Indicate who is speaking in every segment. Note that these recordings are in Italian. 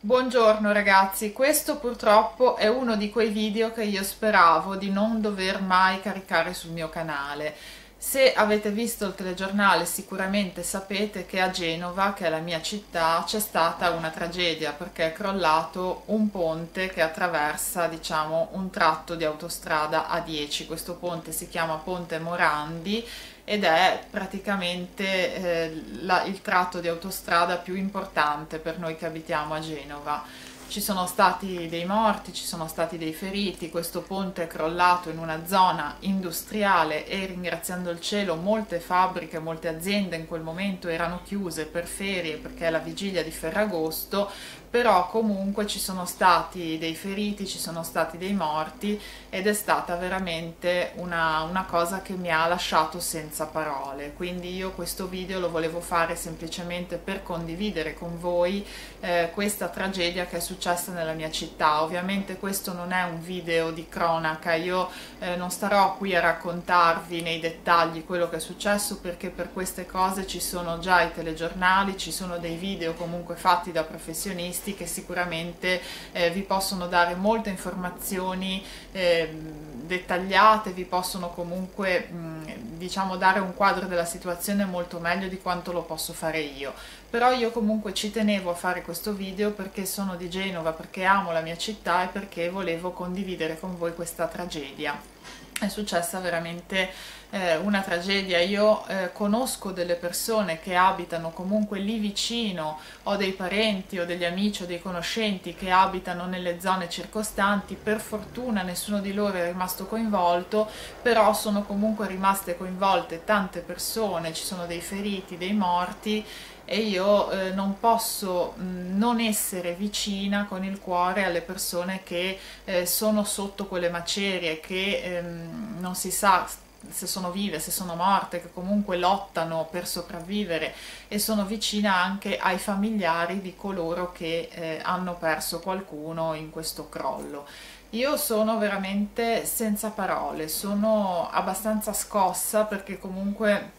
Speaker 1: Buongiorno ragazzi, questo purtroppo è uno di quei video che io speravo di non dover mai caricare sul mio canale. Se avete visto il telegiornale sicuramente sapete che a Genova, che è la mia città, c'è stata una tragedia perché è crollato un ponte che attraversa diciamo, un tratto di autostrada A10. Questo ponte si chiama Ponte Morandi ed è praticamente eh, la, il tratto di autostrada più importante per noi che abitiamo a Genova. Ci sono stati dei morti, ci sono stati dei feriti, questo ponte è crollato in una zona industriale e ringraziando il cielo molte fabbriche, molte aziende in quel momento erano chiuse per ferie perché è la vigilia di Ferragosto, però comunque ci sono stati dei feriti, ci sono stati dei morti ed è stata veramente una, una cosa che mi ha lasciato senza parole. Quindi io questo video lo volevo fare semplicemente per condividere con voi eh, questa tragedia che è successa nella mia città. Ovviamente questo non è un video di cronaca, io eh, non starò qui a raccontarvi nei dettagli quello che è successo perché per queste cose ci sono già i telegiornali, ci sono dei video comunque fatti da professionisti che sicuramente eh, vi possono dare molte informazioni eh, dettagliate, vi possono comunque mh, diciamo dare un quadro della situazione molto meglio di quanto lo posso fare io però io comunque ci tenevo a fare questo video perché sono di Genova, perché amo la mia città e perché volevo condividere con voi questa tragedia. È successa veramente eh, una tragedia, io eh, conosco delle persone che abitano comunque lì vicino, ho dei parenti o degli amici o dei conoscenti che abitano nelle zone circostanti, per fortuna nessuno di loro è rimasto coinvolto, però sono comunque rimaste coinvolte tante persone, ci sono dei feriti, dei morti e io eh, non posso mh, mm, non essere vicina con il cuore alle persone che eh, sono sotto quelle macerie, che ehm, non si sa se sono vive, se sono morte, che comunque lottano per sopravvivere e sono vicina anche ai familiari di coloro che eh, hanno perso qualcuno in questo crollo. Io sono veramente senza parole, sono abbastanza scossa perché comunque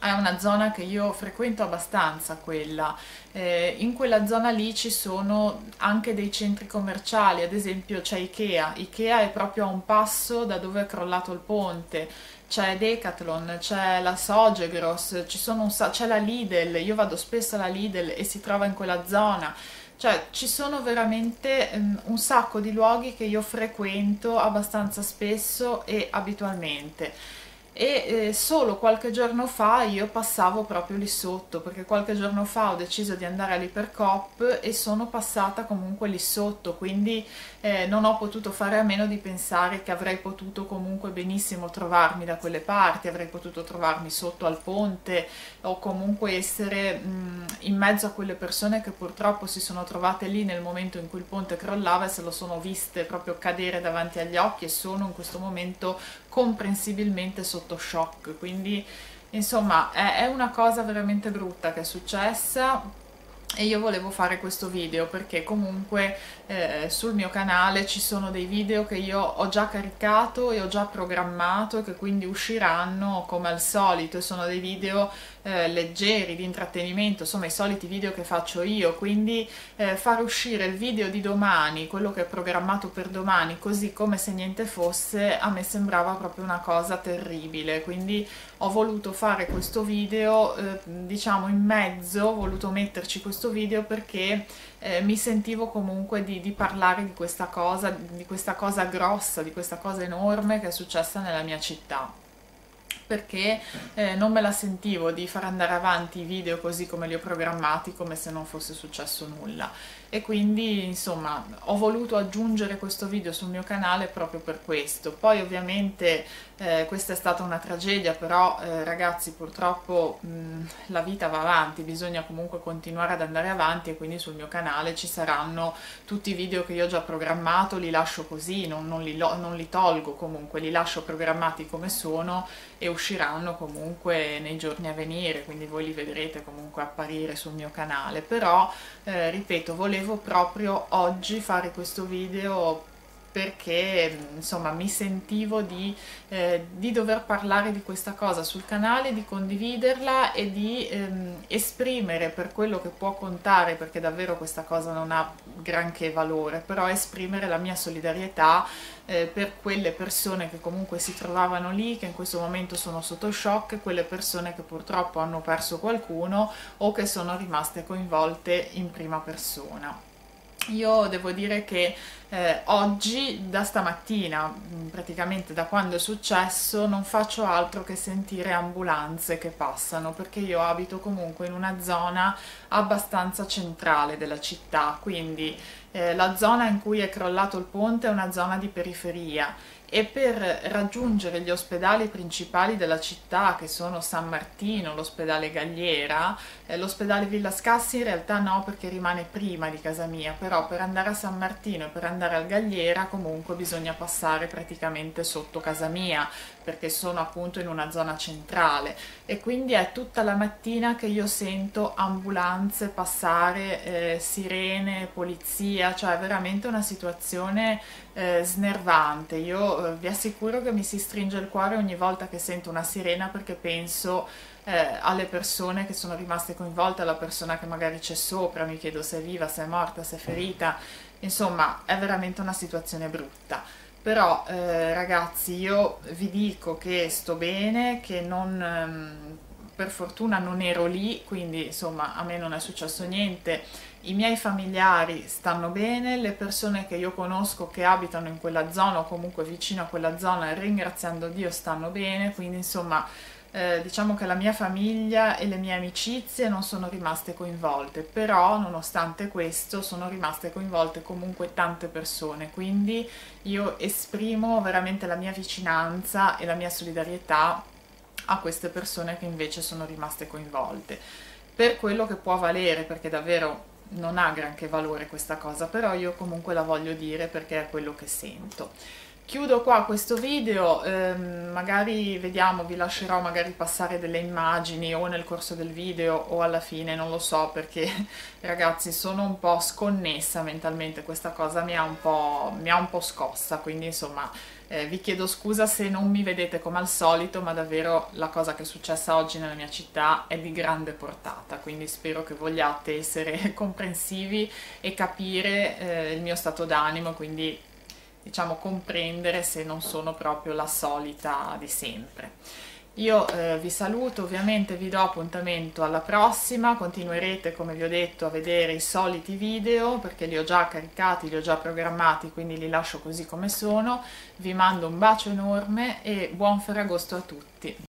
Speaker 1: è una zona che io frequento abbastanza quella. Eh, in quella zona lì ci sono anche dei centri commerciali, ad esempio c'è Ikea. Ikea è proprio a un passo da dove è crollato il ponte. C'è Decathlon, c'è la Sogegros, c'è la Lidl, io vado spesso alla Lidl e si trova in quella zona. Cioè, ci sono veramente um, un sacco di luoghi che io frequento abbastanza spesso e abitualmente e eh, solo qualche giorno fa io passavo proprio lì sotto perché qualche giorno fa ho deciso di andare all'Ipercop e sono passata comunque lì sotto quindi eh, non ho potuto fare a meno di pensare che avrei potuto comunque benissimo trovarmi da quelle parti avrei potuto trovarmi sotto al ponte o comunque essere mh, in mezzo a quelle persone che purtroppo si sono trovate lì nel momento in cui il ponte crollava e se lo sono viste proprio cadere davanti agli occhi e sono in questo momento comprensibilmente sotto shock, quindi insomma è, è una cosa veramente brutta che è successa e io volevo fare questo video perché comunque eh, sul mio canale ci sono dei video che io ho già caricato e ho già programmato e che quindi usciranno come al solito. E sono dei video eh, leggeri di intrattenimento insomma i soliti video che faccio io. Quindi eh, far uscire il video di domani quello che è programmato per domani così come se niente fosse a me sembrava proprio una cosa terribile. Quindi ho voluto fare questo video eh, diciamo in mezzo ho voluto metterci questo video perché eh, mi sentivo comunque di, di, parlare di questa cosa, di questa cosa grossa, di questa cosa enorme che è successa nella mia città perché eh, non me la sentivo di far andare avanti i video così come li ho programmati come se non fosse successo nulla. E quindi insomma ho voluto aggiungere questo video sul mio canale proprio per questo. Poi ovviamente eh, questa è stata una tragedia però eh, ragazzi purtroppo mh, la vita va avanti bisogna comunque continuare ad andare avanti e quindi sul mio canale ci saranno tutti i video che io ho già programmato li lascio così non, non, li, non li tolgo comunque li lascio programmati come sono e usciranno comunque nei giorni a venire quindi voi li vedrete comunque apparire sul mio canale. Però eh, ripeto volevo proprio oggi fare questo video perché insomma mi sentivo di, eh, di, dover parlare di questa cosa sul canale, di condividerla e di ehm, esprimere per quello che può contare, perché davvero questa cosa non ha granché valore, però esprimere la mia solidarietà eh, per quelle persone che comunque si trovavano lì, che in questo momento sono sotto shock, quelle persone che purtroppo hanno perso qualcuno o che sono rimaste coinvolte in prima persona. Io devo dire che eh, oggi, da stamattina, mm, praticamente da quando è successo, non faccio altro che sentire ambulanze che passano, perché io abito comunque in una zona abbastanza centrale della città, quindi eh, la zona in cui è crollato il ponte è una zona di periferia e per raggiungere gli ospedali principali della città che sono San Martino, l'ospedale Galliera, eh, l'ospedale Villa Scassi in realtà no perché rimane prima di casa mia, però per andare a San Martino e per andare al Galliera comunque bisogna passare praticamente sotto casa mia perché sono appunto in una zona centrale. E quindi è tutta la mattina che io sento ambulanze passare, eh, sirene, polizia, cioè è veramente una situazione eh, snervante. Io eh, vi assicuro che mi si stringe il cuore ogni volta che sento una sirena perché penso eh, alle persone che sono rimaste coinvolte, alla persona che magari c'è sopra, mi chiedo se è viva, se è morta, se è ferita, insomma è veramente una situazione brutta. Però eh, ragazzi io vi dico che sto bene, che non, ehm, per fortuna non ero lì, quindi insomma a me non è successo niente, i miei familiari stanno bene, le persone che io conosco che abitano in quella zona o comunque vicino a quella zona ringraziando Dio stanno bene, quindi insomma eh, diciamo che la mia famiglia e le mie amicizie non sono rimaste coinvolte, però nonostante questo sono rimaste coinvolte comunque tante persone, quindi io esprimo veramente la mia vicinanza e la mia solidarietà a queste persone che invece sono rimaste coinvolte. Per quello che può valere, perché davvero non ha granché valore questa cosa, però io comunque la voglio dire perché è quello che sento. Chiudo qua questo video, ehm, magari vediamo, vi lascerò magari passare delle immagini o nel corso del video o alla fine, non lo so perché ragazzi sono un po' sconnessa mentalmente, questa cosa mi ha un po', ha un po scossa, quindi insomma eh, vi chiedo scusa se non mi vedete come al solito, ma davvero la cosa che è successa oggi nella mia città è di grande portata, quindi spero che vogliate essere comprensivi e capire eh, il mio stato d'animo, quindi diciamo comprendere se non sono proprio la solita di sempre. Io eh, vi saluto, ovviamente vi do appuntamento alla prossima, continuerete come vi ho detto a vedere i soliti video perché li ho già caricati, li ho già programmati, quindi li lascio così come sono. Vi mando un bacio enorme e buon Ferragosto a tutti.